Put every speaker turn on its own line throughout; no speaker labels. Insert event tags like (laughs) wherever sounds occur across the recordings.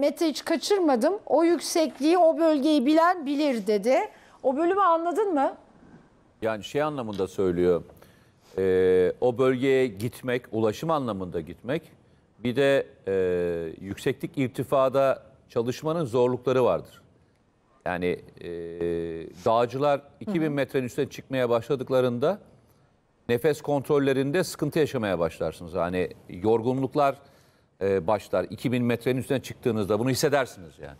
Mete hiç kaçırmadım. O yüksekliği, o bölgeyi bilen bilir dedi. O bölümü anladın mı?
Yani şey anlamında söylüyor. e, o bölgeye gitmek, ulaşım anlamında gitmek. Bir de e, yükseklik irtifada çalışmanın zorlukları vardır. Yani e, dağcılar 2000 metrenin üstüne çıkmaya başladıklarında nefes kontrollerinde sıkıntı yaşamaya başlarsınız. Hani yorgunluklar e, başlar. 2000 metrenin üstüne çıktığınızda bunu hissedersiniz yani.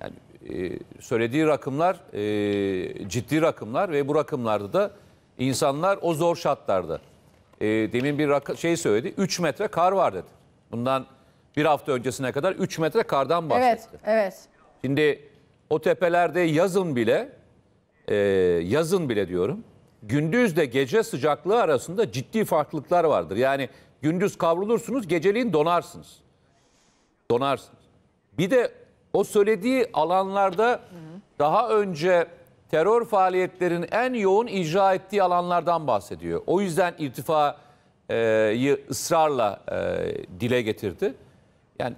Yani e, söylediği rakımlar e, ciddi rakımlar ve bu rakımlarda da insanlar o zor şartlarda. E, demin bir şey söyledi. 3 metre kar var dedi. Bundan bir hafta öncesine kadar 3 metre kardan bahsetti.
Evet, evet.
Şimdi o tepelerde yazın bile, e, yazın bile diyorum, gündüzle gece sıcaklığı arasında ciddi farklılıklar vardır. Yani gündüz kavrulursunuz, geceliğin donarsınız. Donarsınız. Bir de o söylediği alanlarda daha önce terör faaliyetlerinin en yoğun icra ettiği alanlardan bahsediyor. O yüzden irtifayı ısrarla e, dile getirdi. Yani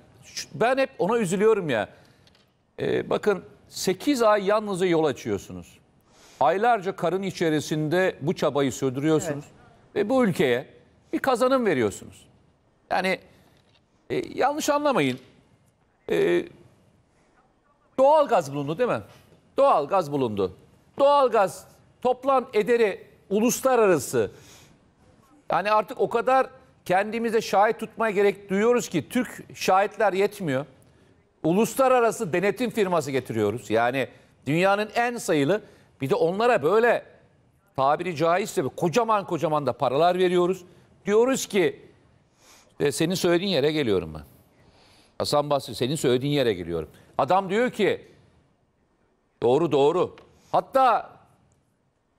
ben hep ona üzülüyorum ya. Ee, bakın 8 ay yalnızca yol açıyorsunuz. Aylarca karın içerisinde bu çabayı sürdürüyorsunuz. Ve bu ülkeye bir kazanım veriyorsunuz. Yani e, yanlış anlamayın. E, doğal gaz bulundu değil mi? Doğal gaz bulundu. Doğal gaz toplam ederi uluslararası yani artık o kadar kendimize şahit tutmaya gerek duyuyoruz ki Türk şahitler yetmiyor. Uluslararası denetim firması getiriyoruz. Yani dünyanın en sayılı bir de onlara böyle tabiri caizse kocaman kocaman da paralar veriyoruz. Diyoruz ki ve senin söylediğin yere geliyorum ben. Hasan Basri senin söylediğin yere geliyorum. Adam diyor ki doğru doğru. Hatta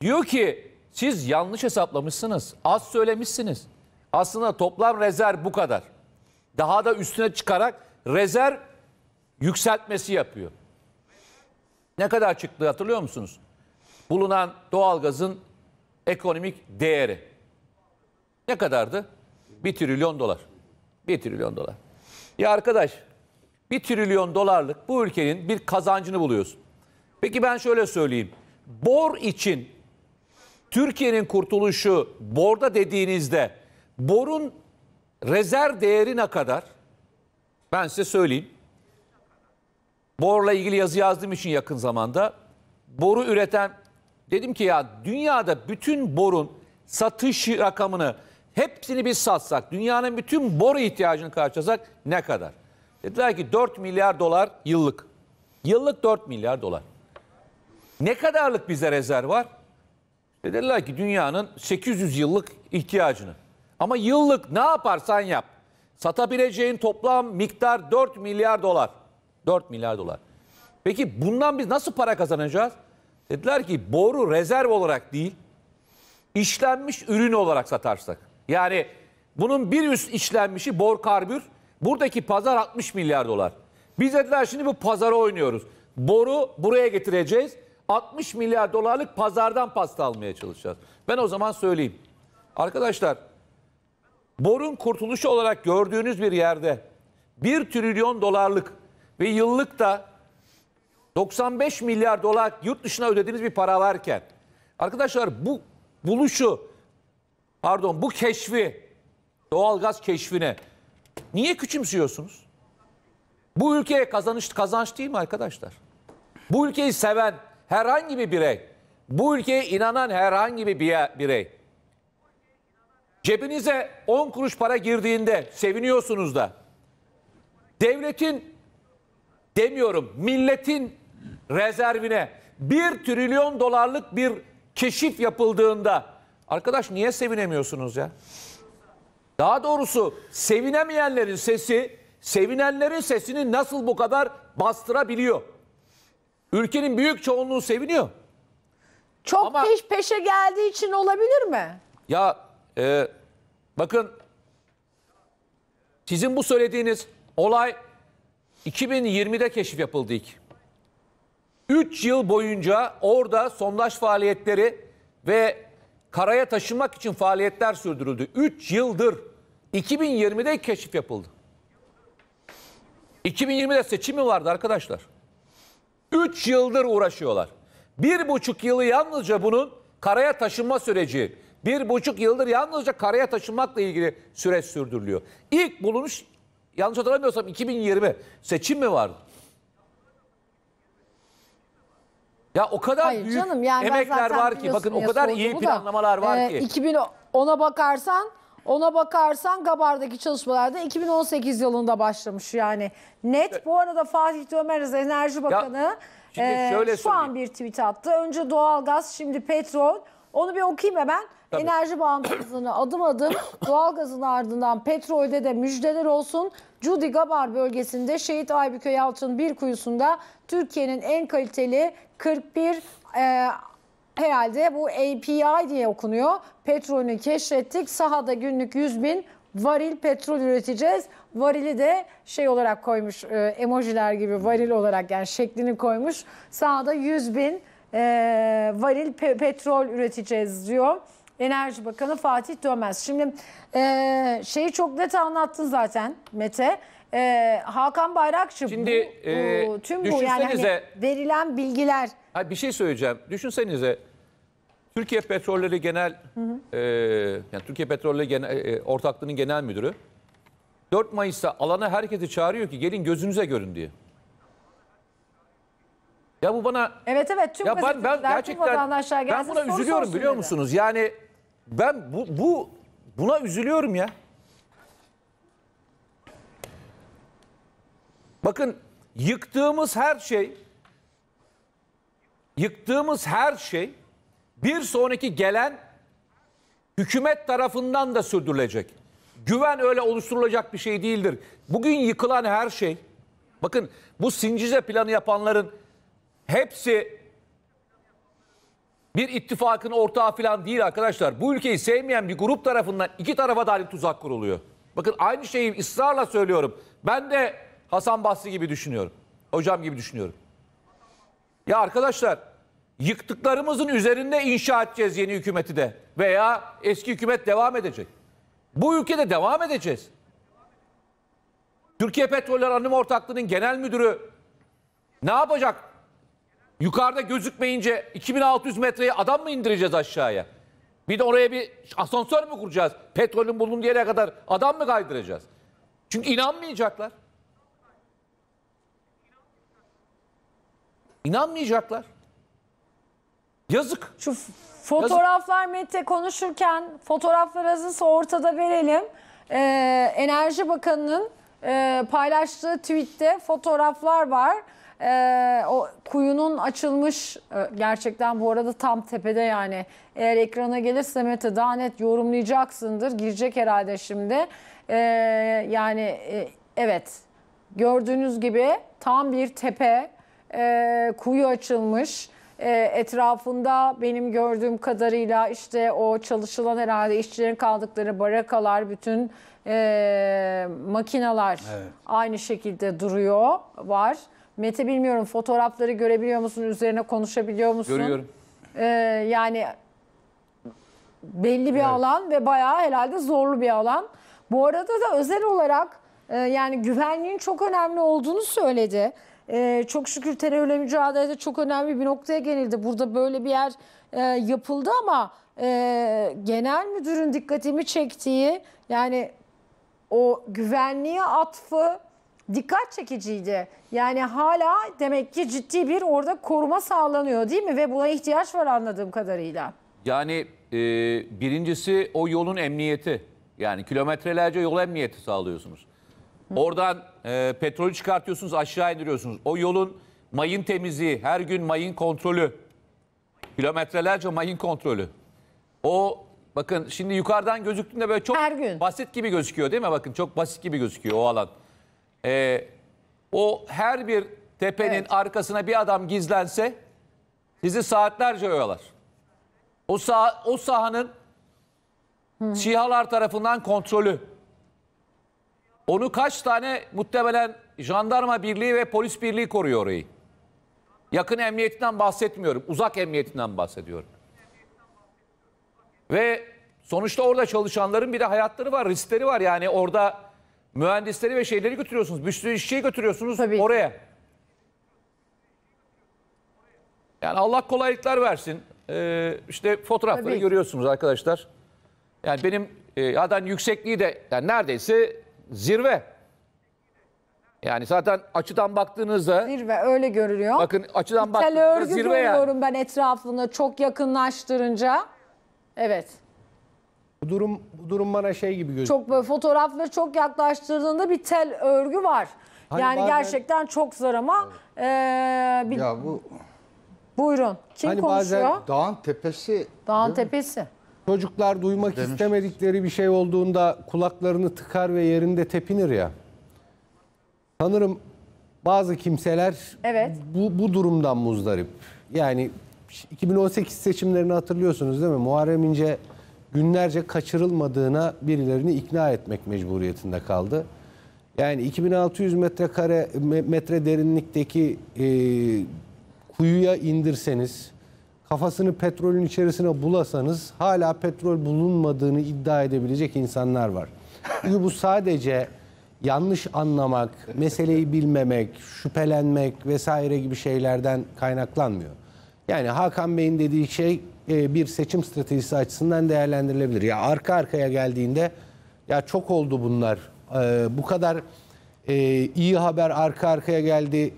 Diyor ki siz yanlış hesaplamışsınız. Az söylemişsiniz. Aslında toplam rezerv bu kadar. Daha da üstüne çıkarak rezerv yükseltmesi yapıyor. Ne kadar çıktı hatırlıyor musunuz? Bulunan doğalgazın ekonomik değeri. Ne kadardı? 1 trilyon dolar. 1 trilyon dolar. Ya arkadaş bir trilyon dolarlık bu ülkenin bir kazancını buluyorsun. Peki ben şöyle söyleyeyim. Bor için Türkiye'nin kurtuluşu borda dediğinizde borun rezerv değeri ne kadar? Ben size söyleyeyim. Borla ilgili yazı yazdığım için yakın zamanda boru üreten dedim ki ya dünyada bütün borun satış rakamını hepsini biz satsak dünyanın bütün boru ihtiyacını karşılasak ne kadar? Dediler ki 4 milyar dolar yıllık. Yıllık 4 milyar dolar. Ne kadarlık bize rezerv var? Dediler ki dünyanın 800 yıllık ihtiyacını. Ama yıllık ne yaparsan yap. Satabileceğin toplam miktar 4 milyar dolar. 4 milyar dolar. Peki bundan biz nasıl para kazanacağız? Dediler ki boru rezerv olarak değil, işlenmiş ürün olarak satarsak. Yani bunun bir üst işlenmişi bor karbür. Buradaki pazar 60 milyar dolar. Biz dediler şimdi bu pazara oynuyoruz. Boru buraya getireceğiz. 60 milyar dolarlık pazardan pasta almaya çalışacağız. Ben o zaman söyleyeyim. Arkadaşlar borun kurtuluşu olarak gördüğünüz bir yerde 1 trilyon dolarlık ve yıllık da 95 milyar dolar yurt dışına ödediğiniz bir para varken arkadaşlar bu buluşu pardon bu keşfi doğalgaz keşfine niye küçümsüyorsunuz? Bu ülkeye kazanış kazanç değil mi arkadaşlar? Bu ülkeyi seven herhangi bir birey, bu ülkeye inanan herhangi bir birey cebinize 10 kuruş para girdiğinde seviniyorsunuz da devletin demiyorum milletin rezervine 1 trilyon dolarlık bir keşif yapıldığında arkadaş niye sevinemiyorsunuz ya? Daha doğrusu sevinemeyenlerin sesi sevinenlerin sesini nasıl bu kadar bastırabiliyor? Ülkenin büyük çoğunluğu seviniyor.
Çok
Ama-
peş peşe geldiği için olabilir mi?
Ya e, bakın sizin bu söylediğiniz olay 2020'de keşif yapıldı ilk. 3 yıl boyunca orada sondaj faaliyetleri ve karaya taşınmak için faaliyetler sürdürüldü. 3 yıldır 2020'de keşif yapıldı. 2020'de seçim mi vardı arkadaşlar? 3 yıldır uğraşıyorlar. Bir buçuk yılı yalnızca bunun karaya taşınma süreci. Bir buçuk yıldır yalnızca karaya taşınmakla ilgili süreç sürdürülüyor. İlk bulunuş yanlış hatırlamıyorsam 2020 seçim mi vardı? Ya o kadar
Hayır
büyük
canım yani
emekler var ki bakın o kadar iyi
sorduğumu da,
planlamalar var
e,
ki.
2010'a bakarsan ona bakarsan Gabar'daki çalışmalarda 2018 yılında başlamış yani. Net bu arada Fatih Dömeriz Enerji Bakanı
şimdi
e, şu an bir tweet attı. Önce doğalgaz şimdi petrol. Onu bir okuyayım hemen.
Tabii.
Enerji bağımsızlığını adım adım (coughs) doğalgazın ardından petrolde de müjdeler olsun. Cudi Gabar bölgesinde Şehit Aybüke Yalçın bir kuyusunda Türkiye'nin en kaliteli 41 e, herhalde bu API diye okunuyor. Petrolünü keşfettik. Sahada günlük 100 bin varil petrol üreteceğiz. Varili de şey olarak koymuş e, emojiler gibi varil olarak yani şeklini koymuş. Sahada 100 bin e, varil pe- petrol üreteceğiz diyor. Enerji Bakanı Fatih Dönmez. Şimdi e, şeyi çok net anlattın zaten Mete. E, Hakan Bayrakçı
Şimdi,
bu,
e,
bu- tüm bu yani hani verilen bilgiler
Ha, bir şey söyleyeceğim. Düşünsenize Türkiye Petrolleri Genel e, yani Türkiye Petrolleri Genel, e, Ortaklığı'nın genel müdürü 4 Mayıs'ta alana herkesi çağırıyor ki gelin gözünüze görün diye. Ya bu bana
Evet evet tüm
ya ben ben gerçekten ben buna üzülüyorum biliyor
dedi.
musunuz? Yani ben bu bu buna üzülüyorum ya. Bakın yıktığımız her şey yıktığımız her şey bir sonraki gelen hükümet tarafından da sürdürülecek. Güven öyle oluşturulacak bir şey değildir. Bugün yıkılan her şey, bakın bu Sincize planı yapanların hepsi bir ittifakın ortağı falan değil arkadaşlar. Bu ülkeyi sevmeyen bir grup tarafından iki tarafa dair tuzak kuruluyor. Bakın aynı şeyi ısrarla söylüyorum. Ben de Hasan Basri gibi düşünüyorum. Hocam gibi düşünüyorum. Ya arkadaşlar yıktıklarımızın üzerinde inşa edeceğiz yeni hükümeti de. Veya eski hükümet devam edecek. Bu ülkede devam edeceğiz. Türkiye Petroller Anonim Ortaklığı'nın genel müdürü ne yapacak? Yukarıda gözükmeyince 2600 metreye adam mı indireceğiz aşağıya? Bir de oraya bir asansör mü kuracağız? Petrolün bulunduğu yere kadar adam mı kaydıracağız? Çünkü inanmayacaklar. İnanmayacaklar. Yazık.
Şu fotoğraflar Mete konuşurken fotoğraflar hazırsa ortada verelim. Ee, Enerji Bakanı'nın e, paylaştığı tweette fotoğraflar var. Ee, o kuyunun açılmış e, gerçekten bu arada tam tepede yani. Eğer ekrana gelirse Mete daha net yorumlayacaksındır. Girecek herhalde şimdi. Ee, yani e, evet gördüğünüz gibi tam bir tepe e, kuyu açılmış. E, etrafında benim gördüğüm kadarıyla işte o çalışılan herhalde işçilerin kaldıkları barakalar, bütün e, makinalar aynı şekilde duruyor, var. Mete bilmiyorum fotoğrafları görebiliyor musun, üzerine konuşabiliyor musun?
Görüyorum.
E, yani belli bir alan ve bayağı herhalde zorlu bir alan. Bu arada da özel olarak e, yani güvenliğin çok önemli olduğunu söyledi. E, çok şükür terörle mücadelede çok önemli bir noktaya gelildi. Burada böyle bir yer e, yapıldı ama e, genel müdürün dikkatimi çektiği yani o güvenliğe atfı dikkat çekiciydi. Yani hala demek ki ciddi bir orada koruma sağlanıyor değil mi? Ve buna ihtiyaç var anladığım kadarıyla.
Yani e, birincisi o yolun emniyeti. Yani kilometrelerce yol emniyeti sağlıyorsunuz. Oradan e, petrolü çıkartıyorsunuz aşağı indiriyorsunuz. O yolun mayın temizliği, her gün mayın kontrolü. Kilometrelerce mayın kontrolü. O bakın şimdi yukarıdan gözüktüğünde böyle çok
Her gün.
basit gibi gözüküyor değil mi? Bakın çok basit gibi gözüküyor o alan. E, o her bir tepenin
Evet.
arkasına bir adam gizlense sizi saatlerce oyalar. O sah o sahanın SİHA'lar tarafından kontrolü. Onu kaç tane muhtemelen jandarma birliği ve polis birliği koruyor orayı. Yakın emniyetinden bahsetmiyorum. Uzak emniyetinden bahsediyorum. Ve sonuçta orada çalışanların bir de hayatları var, riskleri var. Yani orada mühendisleri ve şeyleri götürüyorsunuz. Bir sürü işçiyi götürüyorsunuz
Tabii
oraya. Yani Allah kolaylıklar versin. Ee, işte fotoğrafları
Tabii.
görüyorsunuz arkadaşlar. Yani benim e, zaten yüksekliği de yani neredeyse zirve. Yani zaten açıdan baktığınızda
Zirve öyle görülüyor.
bakın açıdan
Tel
baktığınızda
örgü
zirve yani.
görüyorum ben etrafında çok yakınlaştırınca. Evet.
Bu durum bu durum bana şey gibi gözüküyor.
Çok böyle fotoğrafları çok yaklaştırdığında bir tel örgü var.
Hani
yani
bazen-
gerçekten çok zor ama eee, bir,
Ya bu
buyurun. Kim
Hani
konuşuyor?
bazen
dağın tepesi
Dağın tepesi.
Çocuklar duymak istemedikleri bir şey olduğunda kulaklarını tıkar ve yerinde tepinir ya. Sanırım bazı kimseler
Evet.
bu, bu durumdan muzdarip. Yani 2018 seçimlerini hatırlıyorsunuz değil mi? Muharrem İnce günlerce kaçırılmadığına birilerini ikna etmek mecburiyetinde kaldı. Yani 2600 metrekare me- metre derinlikteki e, kuyuya indirseniz, kafasını petrolün içerisine bulasanız hala petrol bulunmadığını iddia edebilecek insanlar var. Çünkü bu sadece yanlış anlamak, meseleyi bilmemek, şüphelenmek vesaire gibi şeylerden kaynaklanmıyor. Yani Hakan Bey'in dediği şey e, bir seçim stratejisi açısından değerlendirilebilir. Ya arka arkaya geldiğinde ya çok oldu bunlar. e, bu kadar e, iyi haber arka arkaya geldi.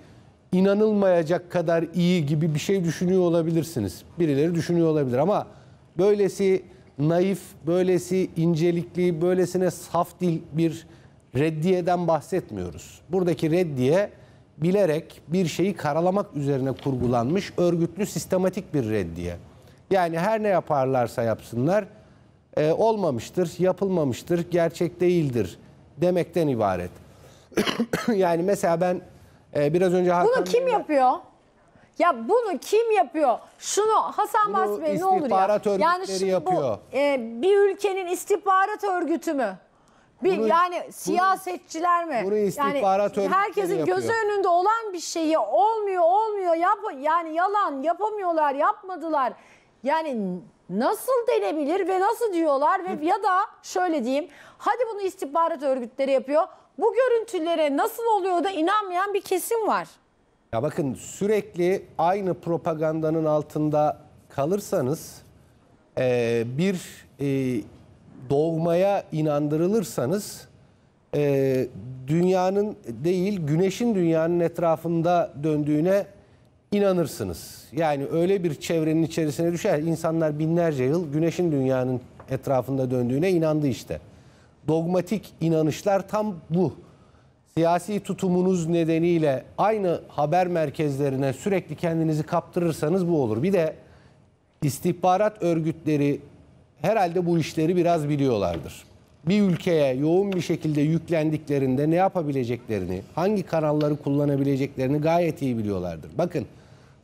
İnanılmayacak kadar iyi gibi bir şey düşünüyor olabilirsiniz. Birileri düşünüyor olabilir ama böylesi naif, böylesi incelikli, böylesine saf dil bir reddiyeden bahsetmiyoruz. Buradaki reddiye bilerek bir şeyi karalamak üzerine kurgulanmış örgütlü sistematik bir reddiye. Yani her ne yaparlarsa yapsınlar e, olmamıştır, yapılmamıştır, gerçek değildir demekten ibaret. (coughs) yani mesela ben e, biraz önce Hakan
Bunu kim
Bey'le-
yapıyor? Ya bunu kim yapıyor? Şunu Hasan
Bunu
Basri Bey ne olur ya.
istihbarat örgütleri
Yani şimdi
yapıyor.
bu e, bir ülkenin istihbarat örgütü mü? Bir
Bunu-
yani siyasetçiler mi?
bunu istihbarat
yani
örgütleri
herkesin gözü
yapıyor.
önünde olan bir şeyi olmuyor olmuyor yap yani yalan yapamıyorlar yapmadılar. Yani nasıl denebilir ve nasıl diyorlar ve ya da şöyle diyeyim hadi bunu istihbarat örgütleri yapıyor. Bu görüntülere nasıl oluyor da inanmayan bir kesim var.
Ya bakın sürekli aynı propagandanın altında kalırsanız e, bir e, dogmaya inandırılırsanız e, dünyanın değil güneşin dünyanın etrafında döndüğüne inanırsınız. Yani öyle bir çevrenin içerisine düşer insanlar binlerce yıl güneşin dünyanın etrafında döndüğüne inandı işte. Dogmatik inanışlar tam bu siyasi tutumunuz nedeniyle aynı haber merkezlerine sürekli kendinizi kaptırırsanız bu olur. Bir de istihbarat örgütleri herhalde bu işleri biraz biliyorlardır. Bir ülkeye yoğun bir şekilde yüklendiklerinde ne yapabileceklerini, hangi kanalları kullanabileceklerini gayet iyi biliyorlardır. Bakın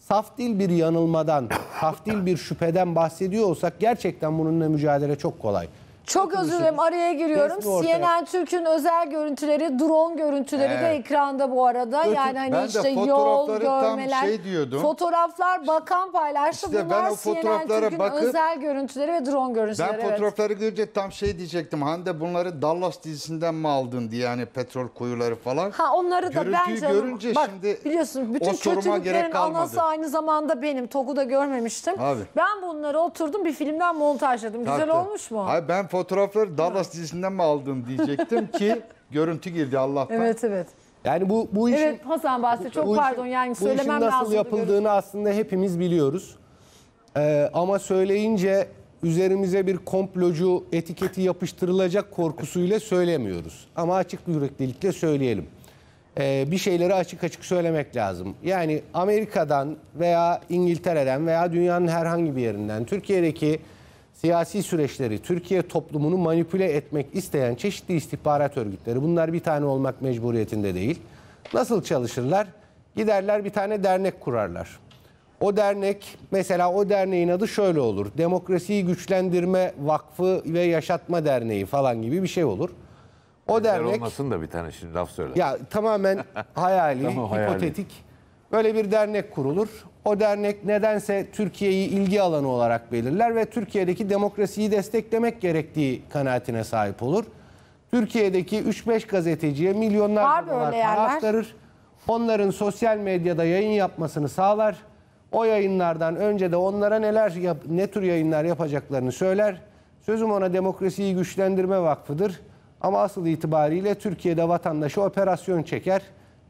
saf dil bir yanılmadan, saf dil bir şüpheden bahsediyor olsak gerçekten bununla mücadele çok kolay.
Çok özür dilerim araya giriyorum.
Resmi ortaya-
CNN Türk'ün özel görüntüleri, drone görüntüleri de
Evet.
ekranda bu arada.
Götür-
yani hani
ben de
işte yol
fotoğrafları tam
görmeler.
şey diyordum.
Fotoğraflar bakan paylaştı.
İşte ben
Bunlar
o
CNN
fotoğraflara
Türk'ün
bakıp-
özel görüntüleri ve drone görüntüleri.
Ben
evet.
fotoğrafları görünce tam şey diyecektim. Hande bunları Dallas dizisinden mi aldın diye yani petrol kuyuları falan.
Ha onları da ben
Görüntüyü
canım.
görünce
Bak
şimdi
biliyorsun bütün
o soruma
kötülüklerin
gerek kalmadı.
anası aynı zamanda benim. TOG'u da görmemiştim.
Abi.
Ben bunları oturdum bir filmden montajladım. Güzel
tabii.
olmuş mu?
Hayır ben fotoğrafları Dallas dizisinden mi aldın diyecektim (laughs) ki görüntü girdi Allah'tan.
Evet evet.
Yani bu bu işin
Evet Hasan Bahsi çok
Bu işin-
pardon yani
bu
söylemem
işin nasıl
lazım.
yapıldığını aslında hepimiz biliyoruz. Ee, ama söyleyince üzerimize bir komplocu etiketi yapıştırılacak korkusuyla söylemiyoruz. Ama açık yüreklilikle söyleyelim. Ee, bir şeyleri açık açık söylemek lazım. Yani Amerika'dan veya İngiltere'den veya dünyanın herhangi bir yerinden Türkiye'deki siyasi süreçleri, Türkiye toplumunu manipüle etmek isteyen çeşitli istihbarat örgütleri, bunlar bir tane olmak mecburiyetinde değil. Nasıl çalışırlar? Giderler bir tane dernek kurarlar. O dernek mesela o derneğin adı şöyle olur. Demokrasiyi Güçlendirme Vakfı ve Yaşatma Derneği falan gibi bir şey olur. O
Der
dernek
olmasın da bir tane şimdi laf söyle.
ya tamamen (laughs) hayali,
Tamam, hayali.
hipotetik. Böyle bir dernek kurulur. O dernek nedense Türkiye'yi ilgi alanı olarak belirler ve Türkiye'deki demokrasiyi desteklemek gerektiği kanaatine sahip olur. Türkiye'deki 3-5 gazeteciye milyonlarca dolar para aktarır. Onların sosyal medyada yayın yapmasını sağlar. O yayınlardan önce de onlara neler yap, ne tür yayınlar yapacaklarını söyler. Sözüm ona Demokrasiyi Güçlendirme Vakfı'dır. Ama asıl itibariyle Türkiye'de vatandaşı operasyon çeker,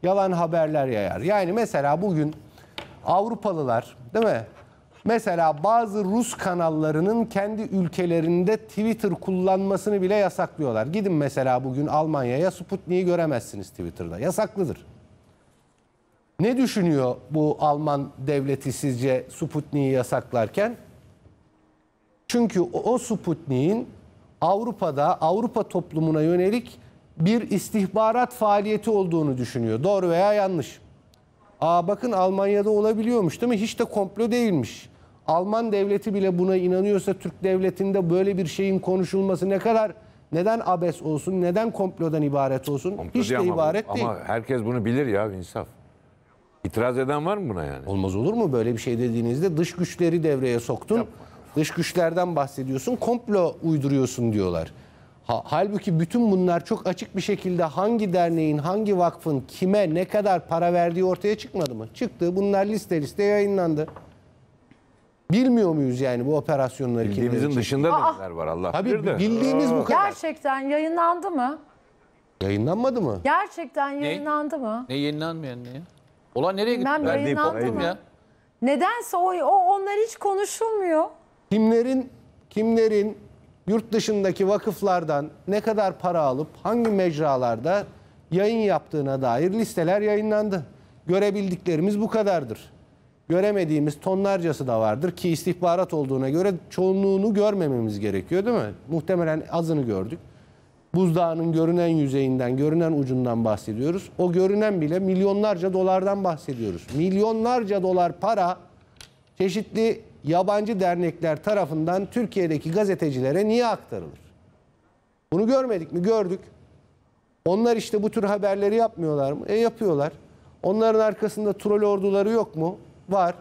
yalan haberler yayar. Yani mesela bugün Avrupalılar değil mi? Mesela bazı Rus kanallarının kendi ülkelerinde Twitter kullanmasını bile yasaklıyorlar. Gidin mesela bugün Almanya'ya Sputnik'i göremezsiniz Twitter'da. Yasaklıdır. Ne düşünüyor bu Alman devleti sizce Sputnik'i yasaklarken? Çünkü o, Sputnik'in Avrupa'da Avrupa toplumuna yönelik bir istihbarat faaliyeti olduğunu düşünüyor. Doğru veya yanlış. Aa bakın Almanya'da olabiliyormuş değil mi? Hiç de komplo değilmiş. Alman devleti bile buna inanıyorsa Türk devletinde böyle bir şeyin konuşulması ne kadar neden abes olsun, neden komplodan ibaret olsun?
Komplo
Hiç de
ama
ibaret değil.
Ama herkes bunu bilir ya insaf. İtiraz eden var mı buna yani?
Olmaz olur mu böyle bir şey dediğinizde dış güçleri devreye soktun. Dış güçlerden bahsediyorsun, komplo uyduruyorsun diyorlar. Ha, halbuki bütün bunlar çok açık bir şekilde hangi derneğin, hangi vakfın kime ne kadar para verdiği ortaya çıkmadı mı? Çıktı. Bunlar liste liste yayınlandı. Bilmiyor muyuz yani bu operasyonları
Bildiğimizin dışında
Aa!
da neler var Allah
Tabii
bilir de.
bildiğimiz bu kadar.
Gerçekten yayınlandı mı?
Yayınlanmadı mı?
Gerçekten yayınlandı mı?
Ne yayınlanmayan ne ya? Olan nereye gitti?
Bilmem
Verdiği
yayınlandı
parayı
mı?
ya.
Nedense o, o onlar hiç konuşulmuyor.
Kimlerin kimlerin yurt dışındaki vakıflardan ne kadar para alıp hangi mecralarda yayın yaptığına dair listeler yayınlandı. Görebildiklerimiz bu kadardır. Göremediğimiz tonlarcası da vardır ki istihbarat olduğuna göre çoğunluğunu görmememiz gerekiyor değil mi? Muhtemelen azını gördük. Buzdağının görünen yüzeyinden, görünen ucundan bahsediyoruz. O görünen bile milyonlarca dolardan bahsediyoruz. Milyonlarca dolar para çeşitli yabancı dernekler tarafından Türkiye'deki gazetecilere niye aktarılır? Bunu görmedik mi? Gördük. Onlar işte bu tür haberleri yapmıyorlar mı? E yapıyorlar. Onların arkasında troll orduları yok mu? Var.